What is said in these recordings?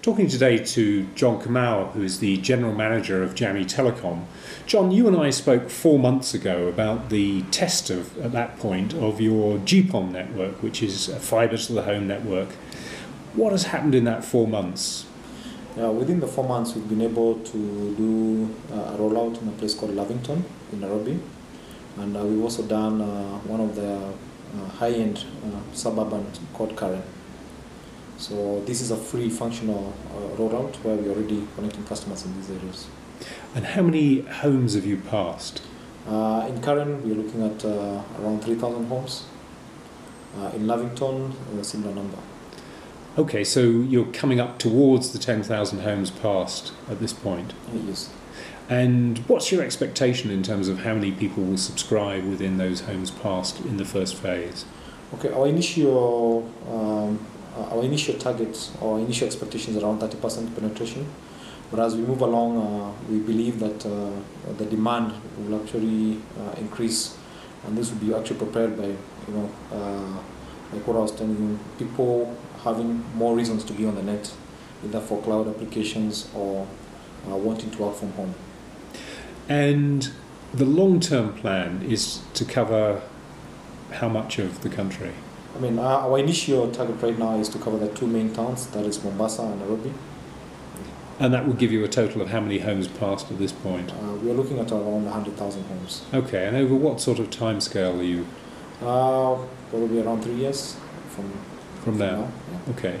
Talking today to John Kamau, who is the General Manager of Jamii Telecom. John, you and I spoke four months ago about the test of, at that point, of your GPON network, which is a fibre to the home network. What has happened in that four months? Uh, within the four months, we've been able to do uh, a rollout in a place called Lavington in Nairobi. And uh, we've also done uh, one of the uh, high end uh, suburban called Karen. So this is a free functional uh, rollout where we're already connecting customers in these areas. And how many homes have you passed? Uh, in Karen, we're looking at uh, around 3,000 homes. Uh, in Lavington, a similar number. Okay, so you're coming up towards the 10,000 homes passed at this point. Yes. And what's your expectation in terms of how many people will subscribe within those homes passed in the first phase? Okay, our initial uh, our initial targets or initial expectations around 30% penetration. But as we move along, uh, we believe that uh, the demand will actually uh, increase, and this will be actually prepared by you know like what I was telling you, people having more reasons to be on the net, either for cloud applications or uh, wanting to work from home. And the long term plan is to cover how much of the country? I mean, our, our initial target right now is to cover the two main towns, that is Mombasa and Nairobi. And that will give you a total of how many homes passed at this point? Uh, we are looking at around 100,000 homes. Okay, and over what sort of time scale are you Uh, probably around three years from, from now? Yeah. Okay.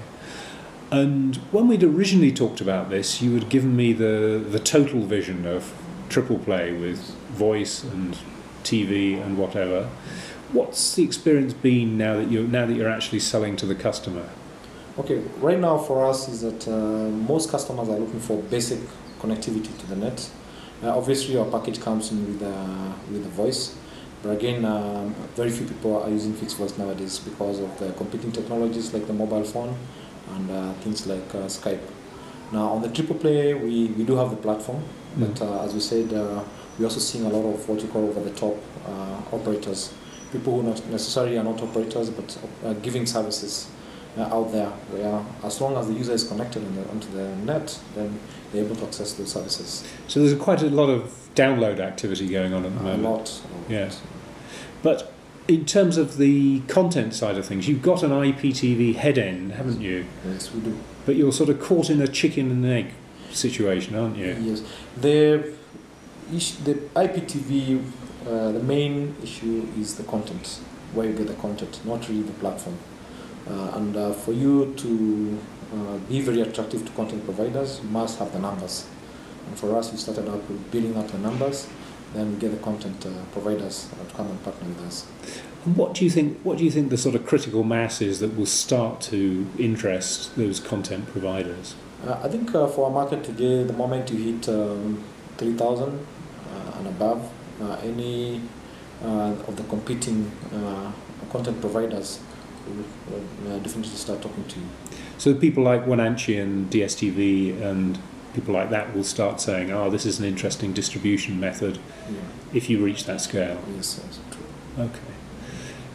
And when we'd originally talked about this, you had given me the, the total vision of triple play with voice and TV and whatever. What's the experience been now that you're now that you're actually selling to the customer? Okay, right now for us is that uh, most customers are looking for basic connectivity to the net. Uh, obviously, our package comes in with the, with the voice, but again, um, very few people are using fixed voice nowadays because of the competing technologies like the mobile phone and uh, things like uh, Skype. Now, on the triple play, we, we do have the platform, but uh, as we said, uh, we're also seeing a lot of what you call over the top uh, operators, people who not necessarily are not operators but uh, giving services uh, out there where as long as the user is connected on the, onto the net, then they're able to access those services. So there's quite a lot of download activity going on at the moment. a lot. Yeah. But in terms of the content side of things, you've got an IPTV head end, haven't you? Yes, we do. But you're sort of caught in a chicken and egg situation, aren't you? Yes. The, the IPTV, uh, the main issue is the content, where you get the content, not really the platform. Uh, and uh, for you to uh, be very attractive to content providers, you must have the numbers. And for us, we started out with building up the numbers, then we get the content uh, providers to come and partner with us. And what do you think? What do you think the sort of critical mass is that will start to interest those content providers? Uh, I think uh, for our market today, the moment you hit um, 3,000 uh, and above, any uh, of the competing uh, content providers will uh, definitely start talking to you. So people like Wananchi and DSTV and people like that will start saying, "Oh, this is an interesting distribution method." Yeah. If you reach that scale, Yes, yes, true. okay.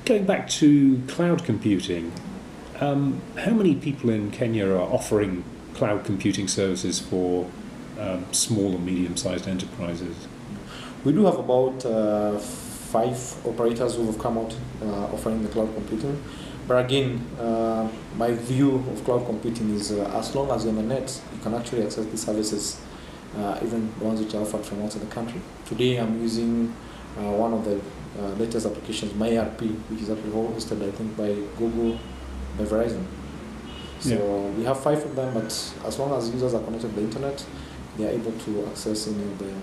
Going back to cloud computing, um, how many people in Kenya are offering cloud computing services for um, small and medium-sized enterprises? We do have about uh, five operators who have come out uh, offering the cloud computing. But again, uh, my view of cloud computing is uh, as long as you're on the net, you can actually access the services, uh, even the ones which are offered from outside the country. Today, I'm using uh, one of the uh, latest applications, MyRP, which is actually hosted, I think, by Google, by Verizon. So we have five of them, but as long as users are connected to the internet, they are able to access any of the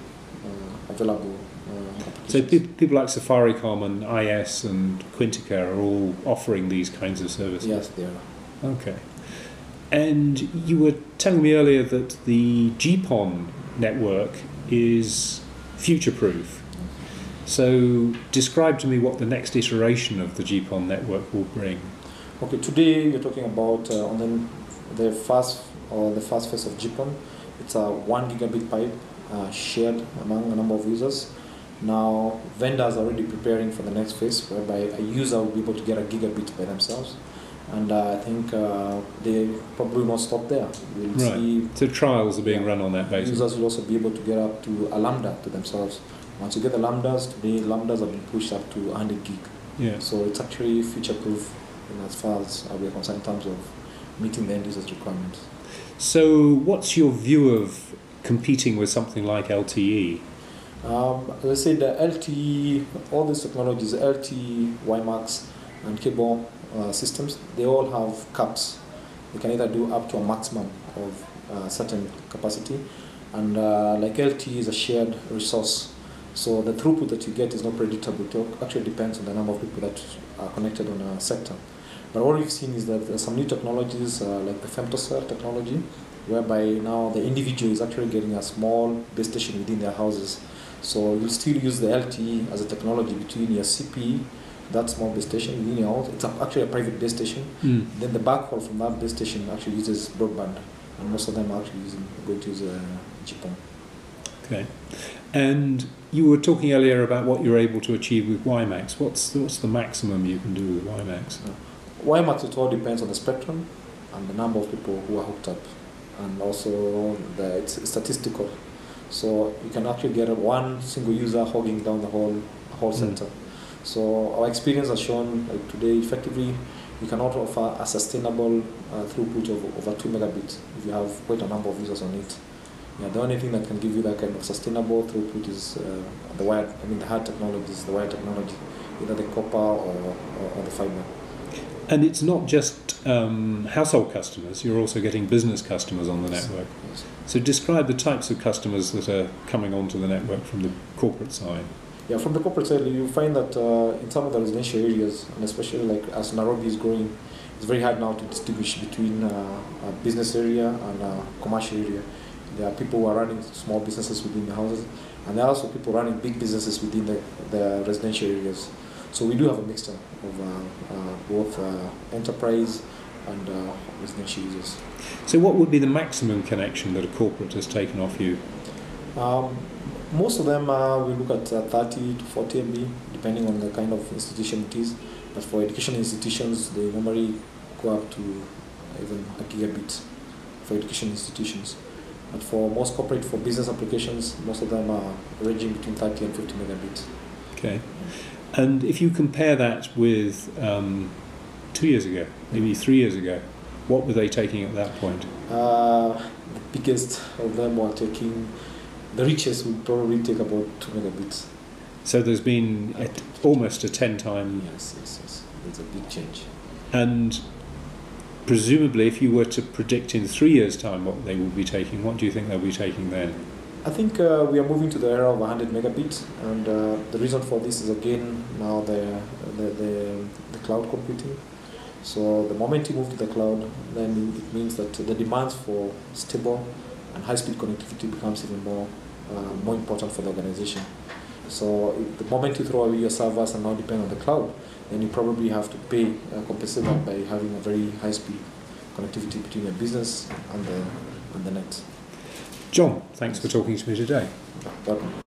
available uh, So applications. people like Safaricom and IS and Quintica are all offering these kinds of services. Yes, they are. Okay. And you were telling me earlier that the GPON network is future proof. So describe to me what the next iteration of the GPON network will bring. Okay, today we're talking about uh, on the, the first or the first phase of GPON. It's a one gigabit pipe uh, shared among a number of users. Now vendors are already preparing for the next phase, whereby a user will be able to get a gigabit by themselves. And uh, I think uh, they probably not stop there. We'll Right. see So trials are being run on that basis. users will also be able to get up to a lambda to themselves. Once you get the lambdas, today lambdas have been pushed up to 100 gig. Yeah. So it's actually future-proof in as far as we are concerned in terms of meeting the end user's requirements. So what's your view of competing with something like? LTE? Um, as I said, the LTE, all these technologies, LTE, WiMAX, and cable uh, systems, they all have caps. They can either do up to a maximum of uh, certain capacity, and uh, like LTE is a shared resource. So the throughput that you get is not predictable. It actually depends on the number of people that are connected on a sector. But what we've seen is that there are some new technologies uh, like the femtocell technology, whereby now the individual is actually getting a small base station within their houses. So you'll still use the LTE as a technology between your CPE, that small base station within your house. It's a, actually a private base station. Mm. Then the backhaul from that base station actually uses broadband, and most of them are actually using going to use uh, GPON. Okay. And you were talking earlier about what you're able to achieve with WiMAX. What's what's the maximum you can do with WiMAX? WiMAX it all depends on the spectrum and the number of people who are hooked up, and also the it's statistical. So you can actually get one single user hogging down the whole whole Mm. center. So our experience has shown like today effectively you cannot offer a sustainable uh, throughput of over two megabits if you have quite a number of users on it. Yeah, the only thing that can give you that kind of sustainable throughput is uh, the wire I mean, the hard technology is the wire technology, either the copper or, or, or the fiber. And it's not just um, household customers, you're also getting business customers on the network. So describe the types of customers that are coming onto the network from the corporate side. Yeah, from the corporate side, you find that uh, in some of the residential areas, and especially like as Nairobi is growing, it's very hard now to distinguish between uh, a business area and a commercial area. There are people who are running small businesses within the houses, and there are also people running big businesses within the, the residential areas. So we do have a mixture of uh, uh, both uh, enterprise and uh, residential users. So what would be the maximum connection that a corporate has taken off you? Um, most of them uh, we look at uh, 30 to 40 MB, depending on the kind of institution it is. But for education institutions, they normally go up to even a gigabit for education institutions. But for most corporate, for business applications, most of them are ranging between 30 and 50 megabits. Okay. And if you compare that with um, two years ago, maybe three years ago, what were they taking at that point? Uh, the biggest of them were taking, the richest would probably take about 2 megabits. So there's been a, almost a 10 time, Yes, yes, yes. It's a big change. and presumably if you were to predict in three years' time what they will be taking, what do you think they'll be taking then? I think uh, we are moving to the era of 100 megabits, and uh, the reason for this is again now the, the, the, the cloud computing. So the moment you move to the cloud, then it means that the demands for stable and high-speed connectivity becomes even more uh, more important for the organization. So the moment you throw away your servers and now depend on the cloud, then you probably have to pay uh, compensate that by having a very high-speed connectivity between your business and the and the net. John, thanks for talking to me today.